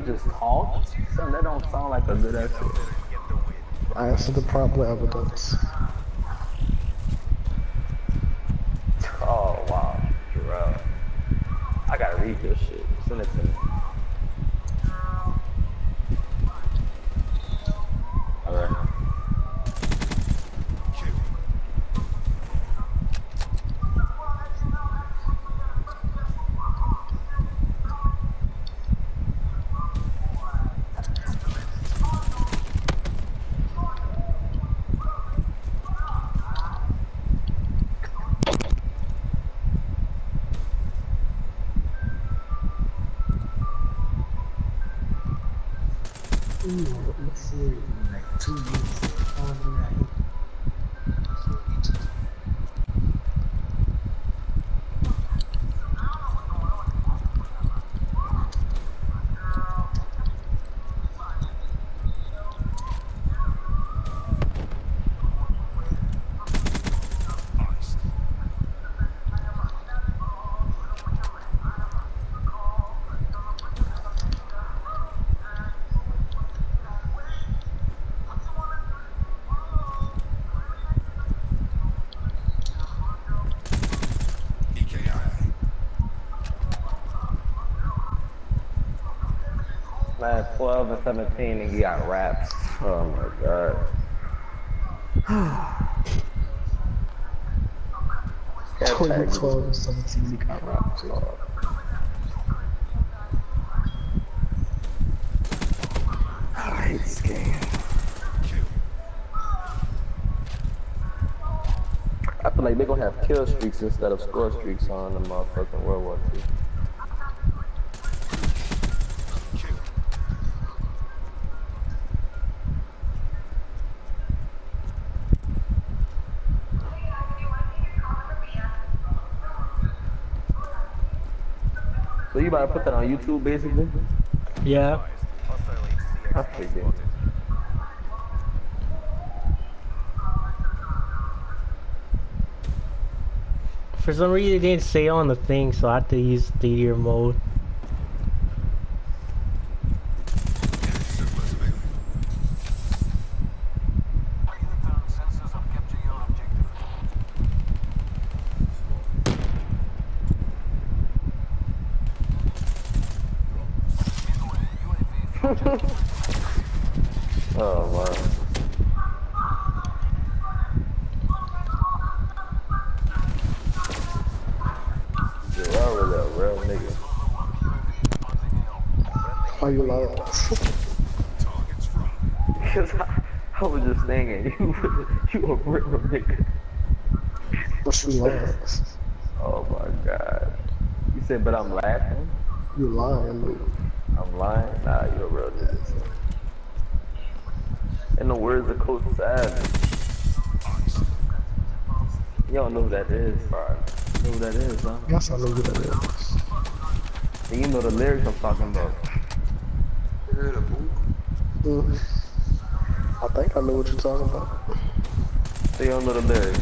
you just talk? Son, that don't sound like a good answer. I answered the proper evidence. Oh wow, Jarrell. I gotta read this shit. Send it to me. Let's see. Like two weeks. Alright. 12 and 17 and he got raps. Oh my god. Twenty twelve and seventeen, we got robbed. I hate this game. I feel like they're gonna have kill streaks instead of score streaks on the motherfucking World War II. So you about to put that on YouTube basically? Yeah. I figured. For some reason, it didn't say on the thing, so I had to use theater mode. Oh man. Yeah, y'all really a real nigga. Why you lying? Because I, I was just thinking, you, you a real nigga. What you lying? Oh my god. You said, but I'm laughing? You lying, dude. I'm lying? Nah, you're a real nigga. In the words of Coach Savage. You don't know who that is, bro. You know who that is, huh? Yes, I know who that is. And you know the lyrics I'm talking about. Mhm. I think I know what you're talking about. So you don't know the lyrics.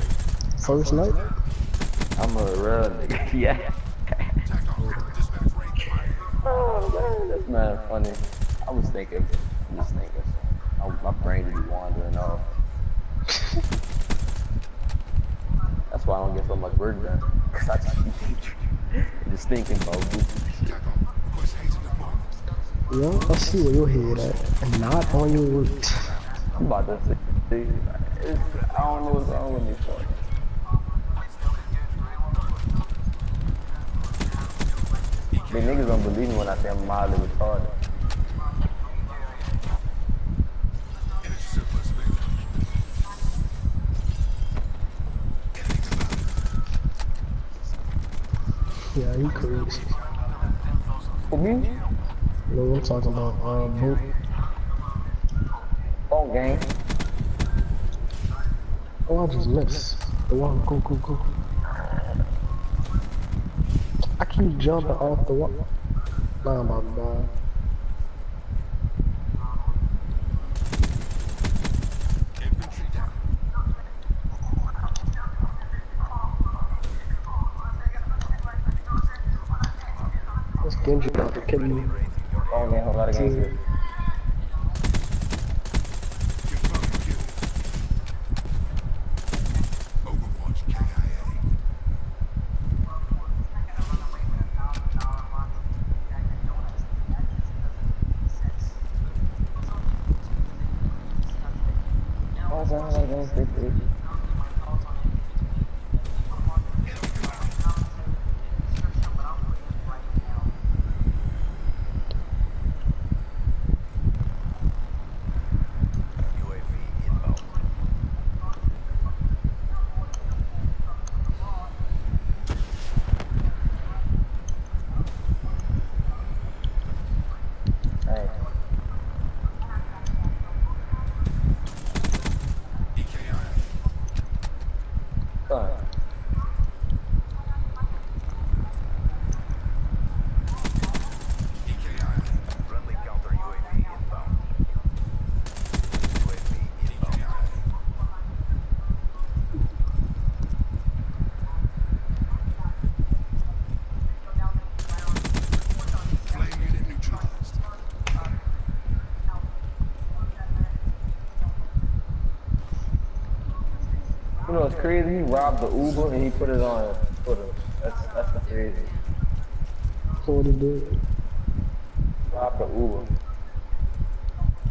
First night? I'm a real nigga. yeah. Oh man, that's not funny. I was thinking, I was thinking. I, my brain would be wandering off. That's why I don't get so much work done. Cause I just, just thinking about goofy. Yeah, I see where your head at. And not on your work. I'm about to say, it's, I don't know what's wrong with me for. The niggas don't believe me when I say I'm mildly retarded. Yeah, you crazy. For me, what I'm talking about? Uh, boot. phone game. Oh, I just missed. The one, go, go, go. I keep jumping off the wall. About to die. This Genji about to kill me. Phone on game, hold on against See. it. Confirmed kill. Overwatch KIA. Oh, it's Son. Crazy? He robbed the Uber and he put it on Twitter. That's that's the crazy. So what he did? Robbed the Uber.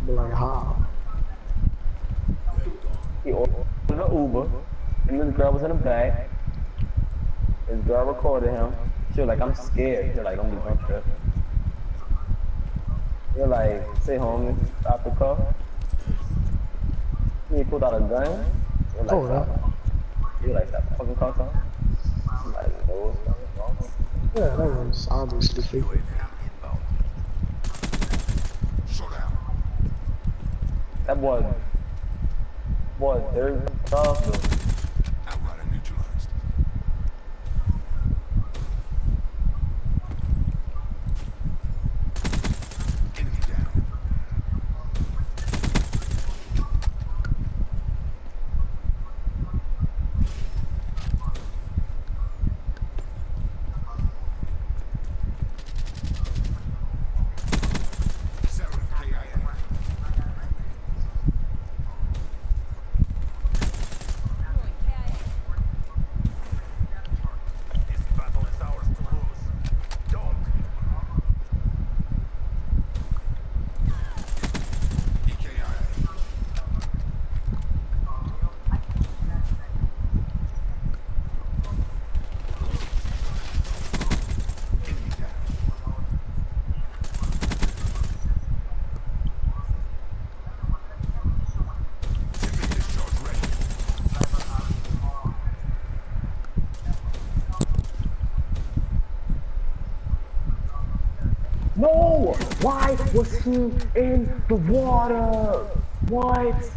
Be like, how? He ordered an Uber, and this girl was in the back. His girl recorded him. She was like, I'm scared. She was like, don't be don't trip. You're like, say homie, stop the car. He pulled out a gun. Like, Oh, You're like, the fucking car, son. I'm like, wrong. Yeah, that was obviously fake. UAV inbound. Shutdown. That boy, boy, there's stuff. Why was he in the water? What?